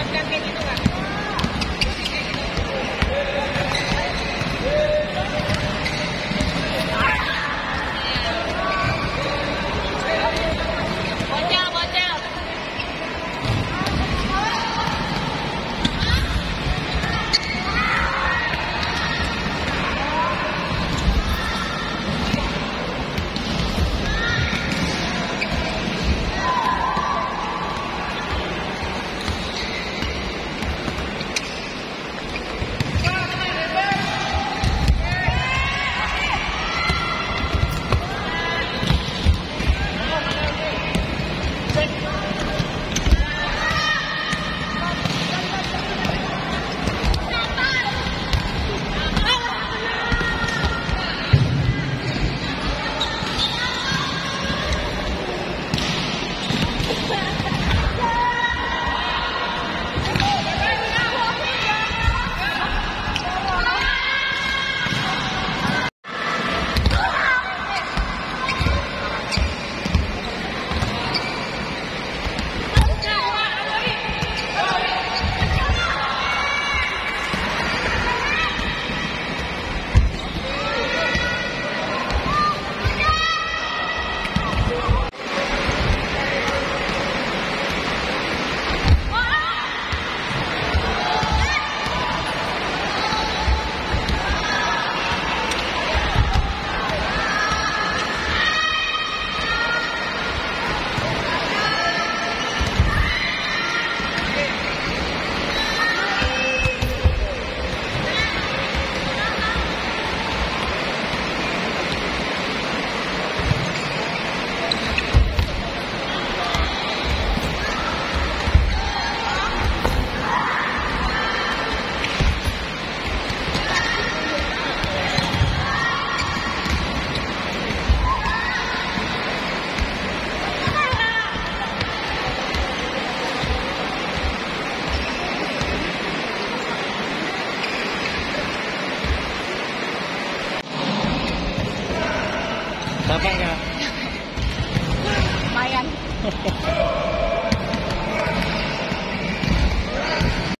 Bocah, bocah. Dapat nggak? Lumayan.